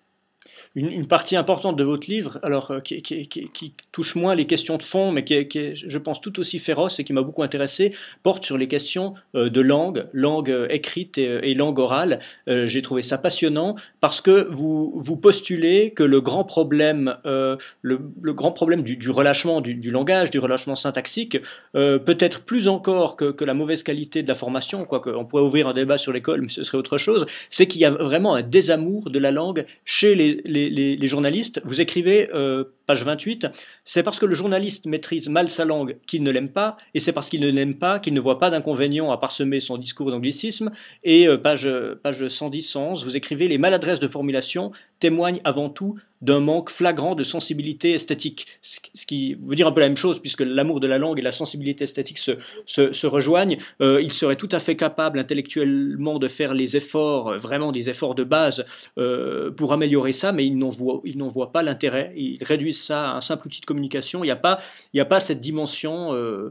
une, partie importante de votre livre, alors euh, qui, qui, qui, qui, touche moins les questions de fond, mais qui est, je pense, tout aussi féroce et qui m'a beaucoup intéressé, porte sur les questions euh, de langue, langue euh, écrite et, langue orale. J'ai trouvé ça passionnant parce que vous, vous postulez que le grand problème, le, le, grand problème du, du relâchement du, du, langage, du relâchement syntaxique, peut-être plus encore que, que, la mauvaise qualité de la formation, quoique on pourrait ouvrir un débat sur l'école, mais ce serait autre chose, c'est qu'il y a vraiment un désamour de la langue chez les, les les, journalistes, vous écrivez, euh, page 28, c'est parce que le journaliste maîtrise mal sa langue qu'il ne l'aime pas, et c'est parce qu'il ne l'aime pas qu'il ne voit pas d'inconvénient à parsemer son discours d'anglicisme. Et euh, page, page 110-111, vous écrivez, les maladresses de formulation témoignent avant tout d'un manque flagrant de sensibilité esthétique. Ce qui veut dire un peu la même chose, puisque l'amour de la langue et la sensibilité esthétique se, rejoignent. Euh, il serait tout à fait capable intellectuellement de faire les efforts, euh, vraiment des efforts de base, euh, pour améliorer ça, mais il n'en voit, pas l'intérêt. Ils réduisent ça à un simple outil de communication. Il n'y a, pas, cette dimension, euh,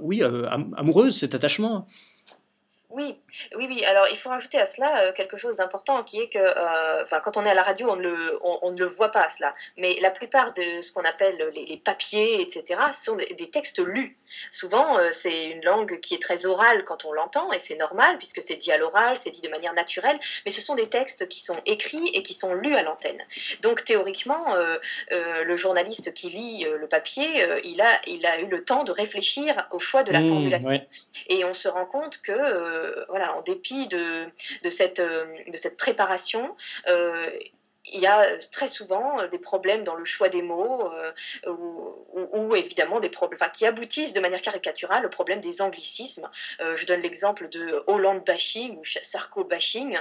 oui, euh, amoureuse, cet attachement. Oui, oui, oui. Alors, il faut rajouter à cela euh, quelque chose d'important, qui est que, euh, quand on est à la radio, on ne, le, on, ne le voit pas, cela. Mais la plupart de ce qu'on appelle les, papiers, etc., sont des, textes lus. Souvent, euh, c'est une langue qui est très orale quand on l'entend, et c'est normal, puisque c'est dit à l'oral, c'est dit de manière naturelle, mais ce sont des textes qui sont écrits et qui sont lus à l'antenne. Donc, théoriquement, le journaliste qui lit le papier, il, a, il a eu le temps de réfléchir au choix de la mmh, formulation. Et on se rend compte que voilà, en dépit de, de, cette, euh, préparation, euh, il y a euh, très souvent euh, des problèmes dans le choix des mots euh, ou, évidemment des problèmes qui aboutissent de manière caricaturale au problème des anglicismes. je donne l'exemple de Hollande bashing ou Sarko bashing.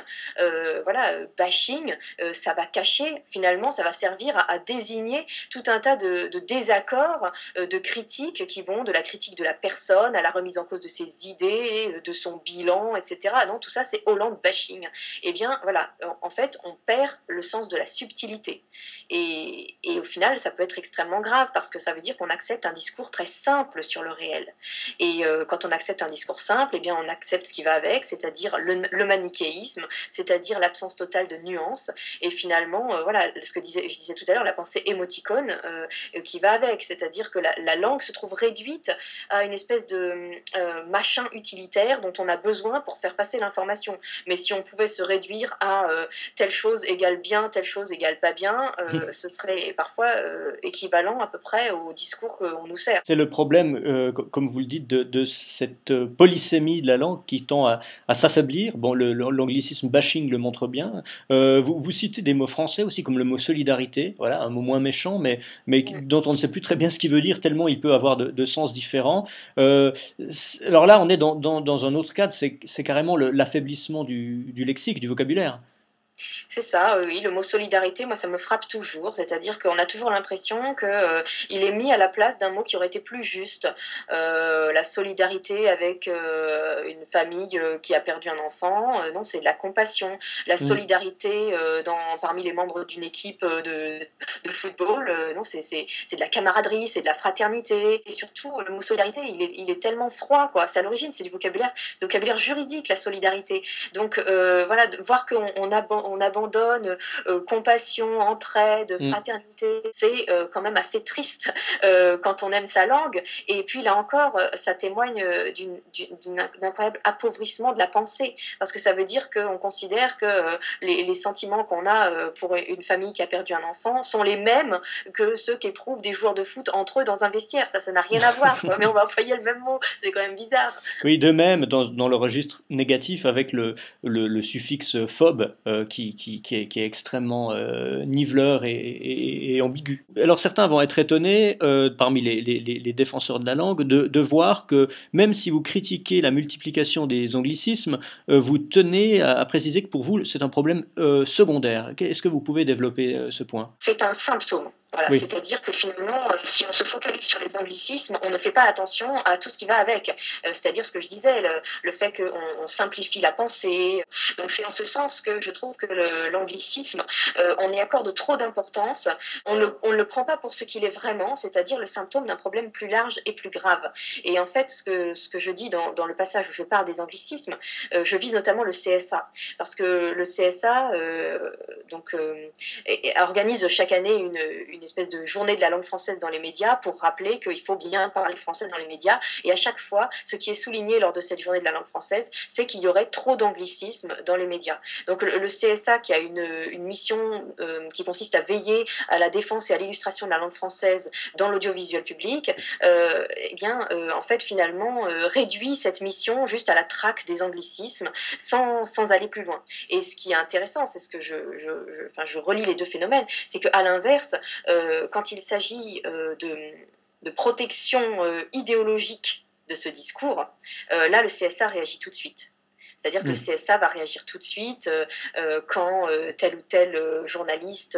voilà, bashing, ça va cacher, finalement, ça va servir à, désigner tout un tas de, de désaccords, de critiques qui vont de la critique de la personne à la remise en cause de ses idées, de son bilan, etc. Non, tout ça, c'est Hollande bashing. Eh bien, voilà, en, en fait, on perd le sens de de la subtilité. Et, et, au final, ça peut être extrêmement grave parce que ça veut dire qu'on accepte un discours très simple sur le réel. Et euh, quand on accepte un discours simple, eh bien, on accepte ce qui va avec, c'est-à-dire le, manichéisme, c'est-à-dire l'absence totale de nuances. Et finalement, euh, voilà, ce que disais, je disais tout à l'heure, la pensée émoticône euh, qui va avec, c'est-à-dire que la, la, langue se trouve réduite à une espèce de machin utilitaire dont on a besoin pour faire passer l'information. Mais si on pouvait se réduire à telle chose égale bien, telle chose égale pas bien, euh, ce serait parfois euh, équivalent à peu près au discours qu'on nous sert. C'est le problème, euh, comme vous le dites, de, cette polysémie de la langue qui tend à, s'affaiblir. Bon, l'anglicisme bashing le montre bien. Vous, vous, citez des mots français aussi, comme le mot solidarité, voilà, un mot moins méchant, mais, mais mm. dont on ne sait plus très bien ce qu'il veut dire, tellement il peut avoir de, sens différents. alors là, on est dans, dans un autre cadre, c'est carrément l'affaiblissement du, du lexique, du vocabulaire. C'est ça, oui. Le mot solidarité, moi, ça me frappe toujours. C'est-à-dire qu'on a toujours l'impression qu'il euh, est mis à la place d'un mot qui aurait été plus juste. Euh, la solidarité avec euh, une famille qui a perdu un enfant, non, c'est de la compassion. La mm. solidarité dans, parmi les membres d'une équipe de, football, non, c'est de la camaraderie, c'est de la fraternité. Et surtout, le mot solidarité, il est, il est tellement froid, quoi. C'est à l'origine, c'est du vocabulaire, vocabulaire juridique, la solidarité. Donc, voilà, voir qu'on on on abandonne euh, compassion, entraide, mm. fraternité. C'est euh, quand même assez triste euh, quand on aime sa langue. Et puis là encore, ça témoigne d'un incroyable appauvrissement de la pensée, parce que ça veut dire qu'on considère que les, sentiments qu'on a pour une famille qui a perdu un enfant sont les mêmes que ceux qu'éprouvent des joueurs de foot entre eux dans un vestiaire. Ça, ça n'a rien à voir, mais on va employer le même mot. C'est quand même bizarre. Oui, de même, dans, le registre négatif, avec le, le, suffixe phobe, qui, est, extrêmement euh, niveleur et, ambigu. Alors certains vont être étonnés, euh, parmi les, défenseurs de la langue, de, voir que même si vous critiquez la multiplication des anglicismes, euh, vous tenez à, préciser que pour vous, c'est un problème secondaire. Est-ce que vous pouvez développer ce point? C'est un symptôme. C'est-à-dire que finalement, euh, si on se focalise sur les anglicismes, on ne fait pas attention à tout ce qui va avec. Euh, c'est-à-dire ce que je disais, le, fait qu'on simplifie la pensée. Donc c'est en ce sens que je trouve que l'anglicisme, euh, on y accorde trop d'importance. On ne, on ne le prend pas pour ce qu'il est vraiment, c'est-à-dire le symptôme d'un problème plus large et plus grave. Et en fait, ce que, ce que je dis dans, dans le passage où je parle des anglicismes, je vise notamment le CSA. Parce que le CSA donc, organise chaque année une, une une espèce de journée de la langue française dans les médias pour rappeler qu'il faut bien parler français dans les médias. Et à chaque fois, ce qui est souligné lors de cette journée de la langue française, c'est qu'il y aurait trop d'anglicisme dans les médias. Donc le, CSA, qui a une, une mission euh, qui consiste à veiller à la défense et à l'illustration de la langue française dans l'audiovisuel public, euh, eh bien, euh, en fait, finalement, réduit cette mission juste à la traque des anglicismes sans, sans aller plus loin. Et ce qui est intéressant, c'est ce que je, je, enfin, je relis les deux phénomènes, c'est qu'à l'inverse, euh, quand il s'agit euh, de, protection euh, idéologique de ce discours, là, le CSA réagit tout de suite. C'est-à-dire que le hmm. CSA va réagir tout de suite quand tel ou tel journaliste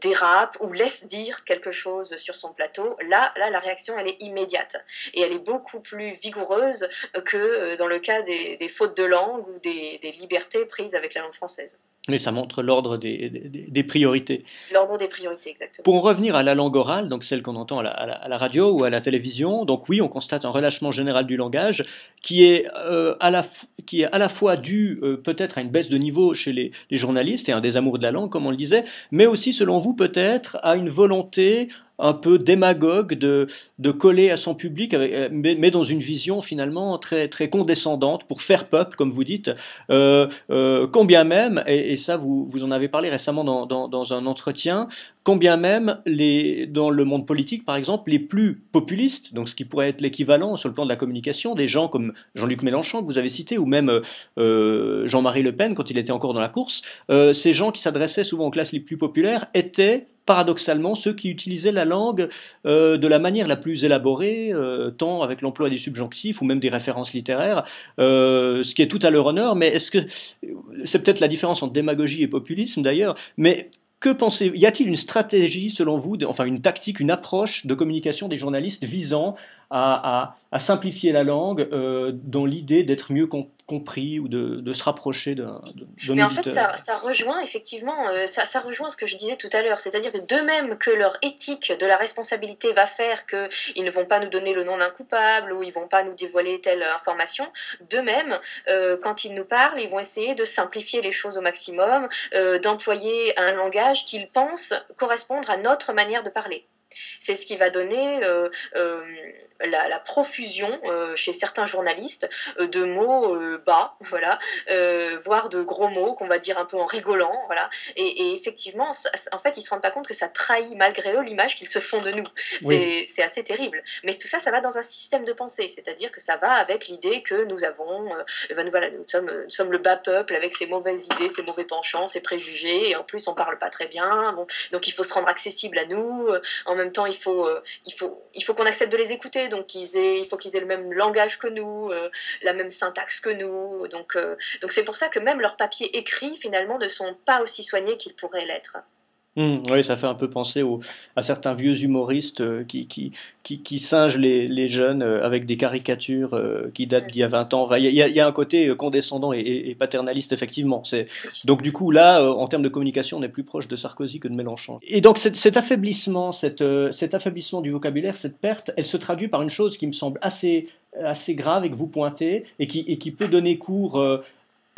dérape ou laisse dire quelque chose sur son plateau. Là, là, la réaction, elle est immédiate. Et elle est beaucoup plus vigoureuse que dans le cas des, fautes de langue ou des libertés prises avec la langue française. Mais ça montre l'ordre des, des, priorités. L'ordre des priorités, exactement. Pour en revenir à la langue orale, donc celle qu'on entend à la, radio ou à la télévision, donc oui, on constate un relâchement général du langage qui est, euh, à, la, qui est à la fois dû euh, peut-être à une baisse de niveau chez les, les journalistes et un désamour de la langue, comme on le disait, mais aussi, selon vous, peut-être à une volonté un peu démagogue de, de coller à son public, avec, mais, mais, dans une vision finalement très, très condescendante pour faire peuple, comme vous dites, euh, euh, combien même, et, et, ça vous, vous en avez parlé récemment dans, dans, dans un entretien, combien même les, dans le monde politique, par exemple, les plus populistes, donc ce qui pourrait être l'équivalent sur le plan de la communication, des gens comme Jean-Luc Mélenchon que vous avez cité, ou même euh, Jean-Marie Le Pen quand il était encore dans la course, euh, ces gens qui s'adressaient souvent aux classes les plus populaires étaient paradoxalement ceux qui utilisaient la langue euh, de la manière la plus élaborée, euh, tant avec l'emploi des subjonctifs ou même des références littéraires, euh, ce qui est tout à leur honneur. Mais est-ce que c'est peut-être la différence entre démagogie et populisme d'ailleurs Mais que pensez Y a-t-il une stratégie, selon vous, enfin une tactique, une approche de communication des journalistes visant à, à, simplifier la langue euh, dans l'idée d'être mieux compris ou de, de se rapprocher d'un Mais en fait, ça, ça rejoint effectivement, euh, ça, ça, rejoint ce que je disais tout à l'heure, c'est-à-dire que de même que leur éthique de la responsabilité va faire qu'ils ne vont pas nous donner le nom d'un coupable ou ils vont pas nous dévoiler telle information, de même, euh, quand ils nous parlent, ils vont essayer de simplifier les choses au maximum, d'employer un langage qu'ils pensent correspondre à notre manière de parler. C'est ce qui va donner euh, euh, la, profusion euh, chez certains journalistes de mots bas, voilà, voire de gros mots qu'on va dire un peu en rigolant, voilà. Et, effectivement, en fait, ils se rendent pas compte que ça trahit malgré eux l'image qu'ils se font de nous. C'est assez terrible. Mais tout ça, ça va dans un système de pensée, c'est-à-dire que ça va avec l'idée que nous avons, ben, voilà, nous sommes, nous sommes le bas peuple avec ses mauvaises idées, ses mauvais penchants, ses préjugés, et en plus on parle pas très bien, bon, donc il faut se rendre accessible à nous. En même temps, il faut, euh, il faut, qu'on accepte de les écouter. Donc, il faut qu'ils aient le même langage que nous, euh, la même syntaxe que nous. Donc, euh, donc c'est pour ça que même leurs papiers écrits, finalement, ne sont pas aussi soignés qu'ils pourraient l'être. Mmh, oui, ça fait un peu penser à certains vieux humoristes euh, qui, qui, qui, singent les, les, jeunes euh, avec des caricatures euh, qui datent d'il y a 20 ans. Il y, a, un côté condescendant et, paternaliste, effectivement. Donc du coup, là, en termes de communication, on est plus proche de Sarkozy que de Mélenchon. Et donc cet, affaiblissement, cet affaiblissement du vocabulaire, cette perte, elle se traduit par une chose qui me semble assez, assez grave et que vous pointez, et qui, et qui peut donner cours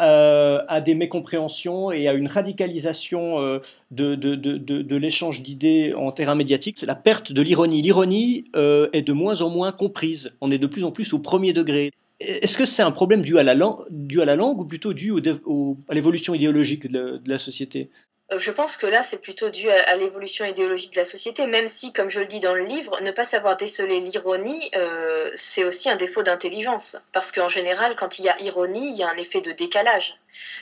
euh, à des mécompréhensions et à une radicalisation euh, de, de, de, de l'échange d'idées en terrain médiatique, c'est la perte de l'ironie. L'ironie euh, est de moins en moins comprise. On est de plus en plus au premier degré. Est-ce que c'est un problème dû à la, langue, dû à la langue ou plutôt dû au, à l'évolution idéologique de, la société? Je pense que là, c'est plutôt dû à, l'évolution idéologique de la société, même si, comme je le dis dans le livre, ne pas savoir déceler l'ironie, euh, c'est aussi un défaut d'intelligence. Parce qu'en général, quand il y a ironie, il y a un effet de décalage.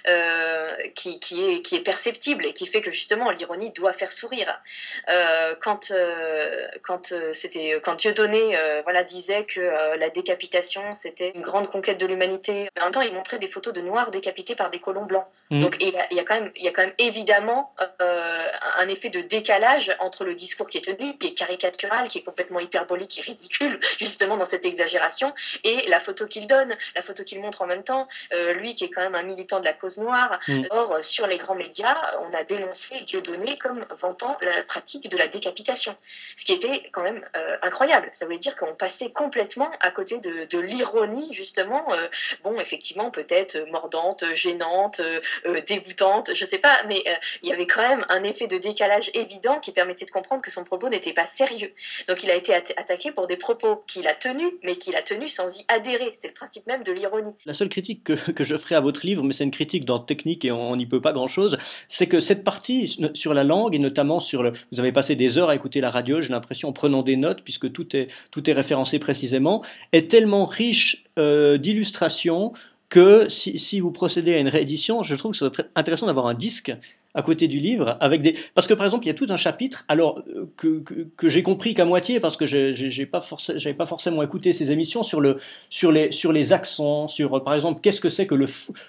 Euh, qui, qui, est, qui est perceptible et qui fait que justement l'ironie doit faire sourire. Euh, quand euh, quand c'était quand Dieudonné voilà disait que la décapitation c'était une grande conquête de l'humanité. En même temps, il montrait des photos de noirs décapités par des colons blancs. Mmh. Donc il y, a, il y, a, quand même il y a quand même évidemment un effet de décalage entre le discours qui est tenu, qui est caricatural, qui est complètement hyperbolique et ridicule justement dans cette exagération, et la photo qu'il donne, la photo qu'il montre en même temps. lui qui est quand même un militant de la cause noire. Mm. Or, euh, sur les grands médias, on a dénoncé Dieudonné comme vantant la pratique de la décapitation. Ce qui était quand même euh, incroyable. Ça voulait dire qu'on passait complètement à côté de, l'ironie, justement. Euh, bon, effectivement, peut-être mordante, gênante, dégoûtante, je sais pas, mais il y avait quand même un effet de décalage évident qui permettait de comprendre que son propos n'était pas sérieux. Donc, il a été attaqué pour des propos qu'il a tenus, mais qu'il a tenus sans y adhérer. C'est le principe même de l'ironie. La seule critique que, que je ferai à votre livre, mais c'est une critique dans technique et on n'y peut pas grand chose, c'est que cette partie sur la langue et notamment sur le, vous avez passé des heures à écouter la radio, j'ai l'impression en prenant des notes puisque tout est tout est référencé précisément, est tellement riche euh, d'illustrations que si, si, vous procédez à une réédition, je trouve que c'est intéressant d'avoir un disque à côté du livre avec des parce que par exemple il y a tout un chapitre alors euh, que, que, que j'ai compris qu'à moitié parce que j'ai pas j'avais pas forcément écouté ces émissions sur le sur les sur les accents sur par exemple qu'est-ce que c'est que le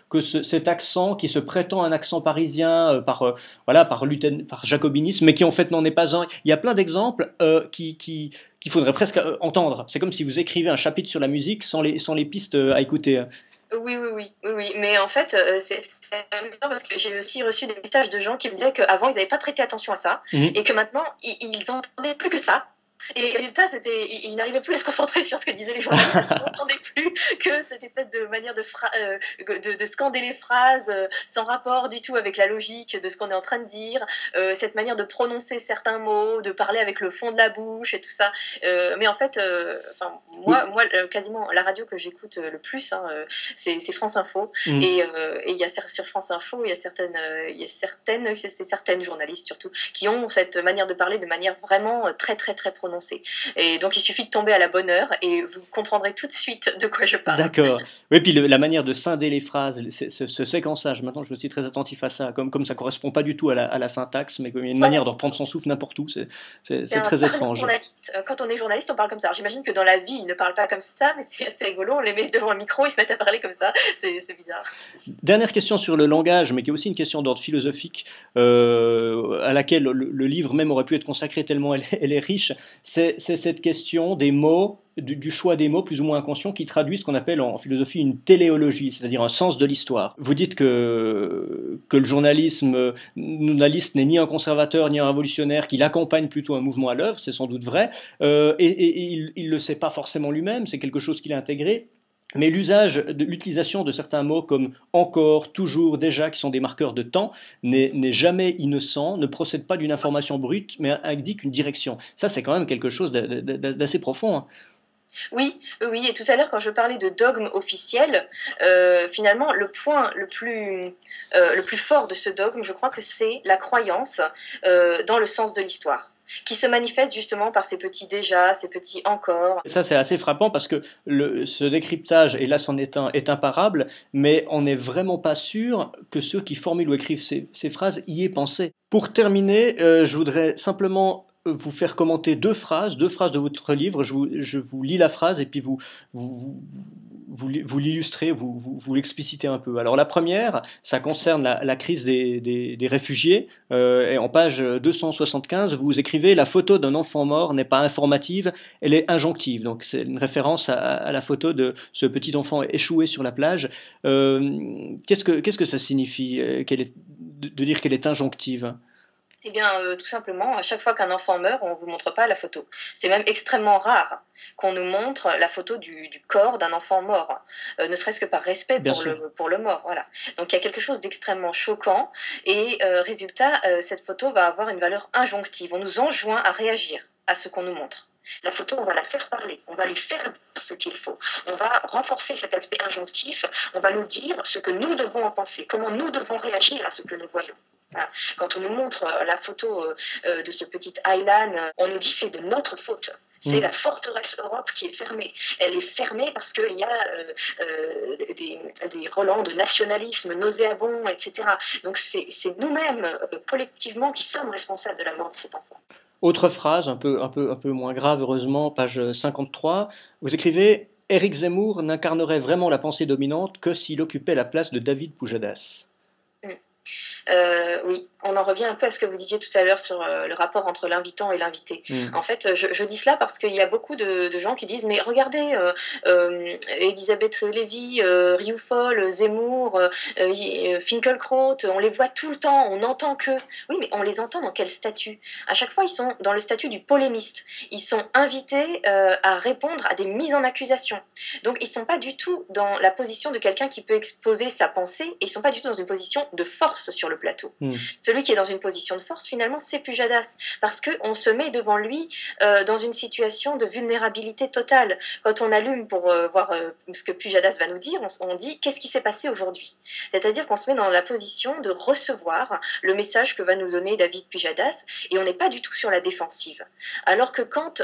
que ce, cet accent qui se prétend un accent parisien euh, par euh, voilà par Luten, par jacobinisme mais qui en fait n'en est pas un. Il y a plein d'exemples euh, qui qui qu'il faudrait presque entendre. C'est comme si vous écrivez un chapitre sur la musique sans les sans les pistes à écouter oui, oui, oui, oui, oui. Mais en fait, euh, c'est amusant parce que j'ai aussi reçu des messages de gens qui me disaient qu'avant, ils n'avaient pas prêté attention à ça mmh. et que maintenant, ils, ils entendaient plus que ça. Et le résultat, c'était, il, n'arrivait plus à se concentrer sur ce que disaient les journalistes parce qu'il n'entendait plus que cette espèce de manière de, euh, de, de, scander les phrases euh, sans rapport du tout avec la logique de ce qu'on est en train de dire, euh, cette manière de prononcer certains mots, de parler avec le fond de la bouche et tout ça. mais en fait, enfin, moi, moi, quasiment la radio que j'écoute le plus, hein, c'est, France Info. Mm. Et il y a sur France Info, il y a certaines, il y a certaines, c'est certaines journalistes surtout, qui ont cette manière de parler de manière vraiment très, très, très prononcée et donc il suffit de tomber à la bonne heure et vous comprendrez tout de suite de quoi je parle. D'accord. Oui, puis la manière de scinder les phrases, ce, séquençage, maintenant je suis très attentif à ça, comme, comme ça correspond pas du tout à la, syntaxe, mais comme il y a une manière de reprendre son souffle n'importe où, c'est très étrange. Journaliste. Euh, quand on est journaliste, on parle comme ça. J'imagine que dans la vie, ils ne parlent pas comme ça, mais c'est assez rigolo. On les met devant un micro, ils se mettent à parler comme ça. C'est bizarre. Dernière question sur le langage, mais qui est aussi une question d'ordre philosophique, euh, à laquelle le, livre même aurait pu être consacré tellement elle, elle est riche. C'est cette question des mots, du, choix des mots plus ou moins inconscients qui traduisent ce qu'on appelle en philosophie une téléologie, c'est-à-dire un sens de l'histoire. Vous dites que, que le journalisme, journaliste n'est ni un conservateur ni un révolutionnaire, qu'il accompagne plutôt un mouvement à l'œuvre, c'est sans doute vrai, euh, et, il ne le sait pas forcément lui-même, c'est quelque chose qu'il a intégré, mais l'usage, l'utilisation de certains mots comme encore, toujours, déjà, qui sont des marqueurs de temps, n'est jamais innocent, ne procède pas d'une information brute, mais indique une direction. Ça, c'est quand même quelque chose d'assez profond. Hein. Oui, oui, et tout à l'heure, quand je parlais de dogme officiel, euh, finalement, le point le plus, euh, le plus fort de ce dogme, je crois que c'est la croyance euh, dans le sens de l'histoire qui se manifeste justement par ces petits déjà, ces petits encore. Ça, c'est assez frappant parce que ce décryptage, et là c'en est un, est imparable, mais on n'est vraiment pas sûr que ceux qui formulent ou écrivent ces, phrases y aient pensé. Pour terminer, je voudrais simplement vous faire commenter deux phrases, deux phrases de votre livre. Je vous, lis la phrase et puis vous, vous l'illustrez, vous, l'explicitez un peu. Alors la première, ça concerne la, crise des, réfugiés. Euh, et en page 275, vous écrivez La photo d'un enfant mort n'est pas informative, elle est injonctive. Donc c'est une référence à, la photo de ce petit enfant échoué sur la plage. Euh, qu'est-ce, que, ça signifie? Euh, de dire qu'elle est injonctive? Eh bien, euh, tout simplement, à chaque fois qu'un enfant meurt, on ne vous montre pas la photo. C'est même extrêmement rare qu'on nous montre la photo du, corps d'un enfant mort, euh, ne serait-ce que par respect pour le, pour le, mort. Voilà. Donc il y a quelque chose d'extrêmement choquant et euh, résultat, cette photo va avoir une valeur injonctive. On nous enjoint à réagir à ce qu'on nous montre. La photo, on va la faire parler, on va lui faire dire ce qu'il faut. On va renforcer cet aspect injonctif, on va nous dire ce que nous devons en penser, comment nous devons réagir à ce que nous voyons. Quand on nous montre euh, la photo euh, euh, de ce petit island, on nous dit c'est de notre faute. C'est mm. la forteresse Europe qui est fermée. Elle est fermée parce qu'il y a des, des, relents de nationalisme nauséabond, etc. Donc c'est nous-mêmes, collectivement, qui sommes responsables de la mort de cet enfant. Autre phrase, un peu, un peu, un peu moins grave, heureusement, page 53. Vous écrivez Éric Zemmour n'incarnerait vraiment la pensée dominante que s'il occupait la place de David Poujadas. Euh, oui, on en revient un peu à ce que vous disiez tout à l'heure sur euh, le rapport entre l'invitant et l'invité. Mm. En fait, je, je, dis cela parce qu'il y a beaucoup de, de, gens qui disent mais regardez, euh, Elisabeth Lévy, Rioufol, Zemmour, Finkelkraut, on les voit tout le temps, on n'entend que. Oui, mais on les entend dans quel statut? À chaque fois, ils sont dans le statut du polémiste. Ils sont invités à répondre à des mises en accusation. Donc, ils sont pas du tout dans la position de quelqu'un qui peut exposer sa pensée. Et ils sont pas du tout dans une position de force sur le plateau. Mm celui qui est dans une position de force, finalement, c'est Pujadas. Parce qu'on se met devant lui euh, dans une situation de vulnérabilité totale. Quand on allume pour euh, voir euh, ce que Pujadas va nous dire, on, dit qu'est-ce qui s'est passé aujourd'hui? C'est-à-dire qu'on se met dans la position de recevoir le message que va nous donner David Pujadas et on n'est pas du tout sur la défensive. Alors que quand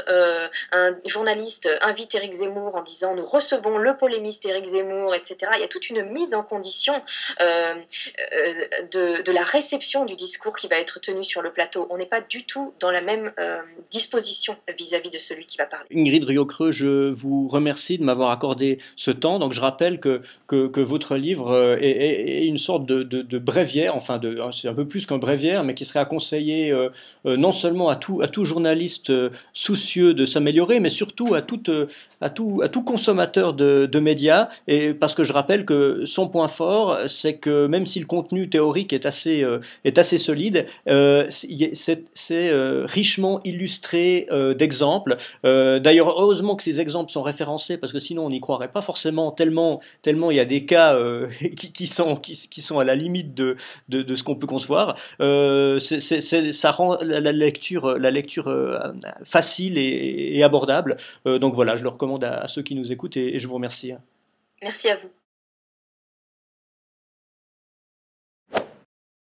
un journaliste invite Éric Zemmour en disant nous recevons le polémiste Éric Zemmour, etc., il y a toute une mise en condition de, de la réception du discours qui va être tenu sur le plateau. On n'est pas du tout dans la même euh, disposition vis-à-vis de celui qui va parler. Ingrid Riocreux, je vous remercie de m'avoir accordé ce temps. Donc je rappelle que, que, votre livre euh, est, une sorte de, de, bréviaire, enfin c'est un peu plus qu'un bréviaire, mais qui serait à conseiller euh, non seulement à tout, à tout journaliste soucieux de s'améliorer, mais surtout à, toute, à, tout, à tout consommateur de, de médias. Et parce que je rappelle que son point fort, c'est que même si le contenu théorique est assez, est assez solide. Euh, c'est euh, richement illustré euh, d'exemples. D'ailleurs, heureusement que ces exemples sont référencés parce que sinon on n'y croirait pas forcément tellement, tellement il y a des cas qui, sont, qui, sont à la limite de, de, ce qu'on peut concevoir. ça rend la, lecture, la lecture facile et, abordable. donc voilà, je le recommande à, ceux qui nous écoutent et je vous remercie. Merci à vous.